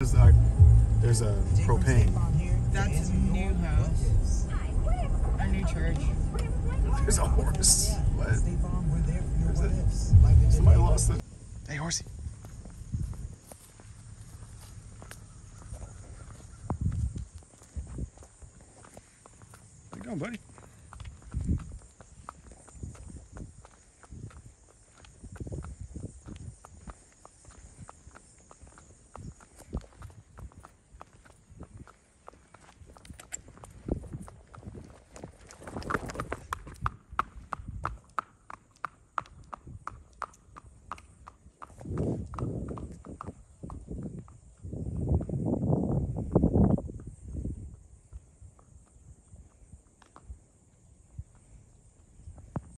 There's a, there's a propane. That's a new house. A new church. There's a horse. What? Somebody lost it. Hey, horsey. Where you going, buddy?